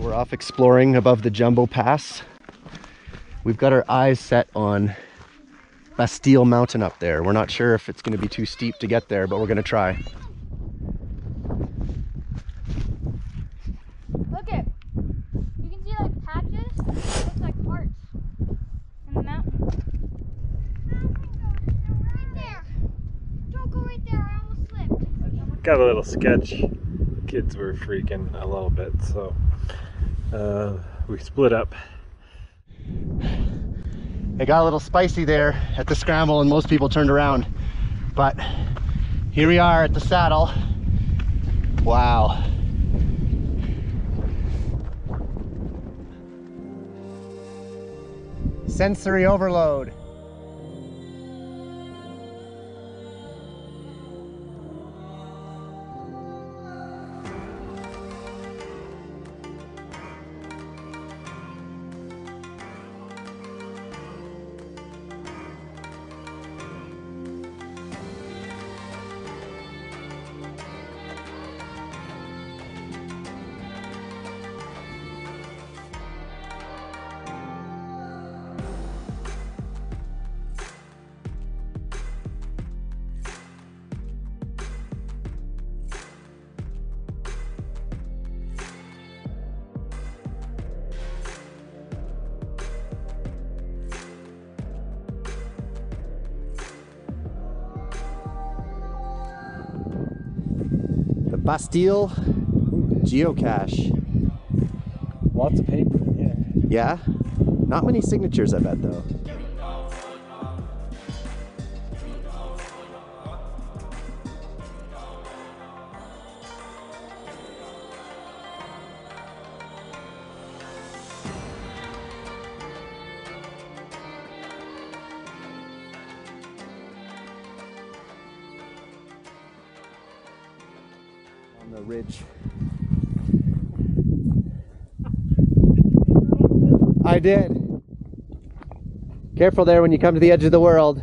We're off exploring above the Jumbo Pass. We've got our eyes set on Bastille Mountain up there. We're not sure if it's going to be too steep to get there, but we're going to try. Look it. You can see like patches. It looks like hearts in the mountain. Right there. Don't go right there. I almost slipped. Got a little sketch. Kids were freaking a little bit, so uh, we split up. It got a little spicy there at the scramble and most people turned around. But here we are at the saddle. Wow. Sensory overload. Bastille geocache. Lots of paper in here. Yeah? Not many signatures, I bet, though. On the ridge. I did. Careful there when you come to the edge of the world.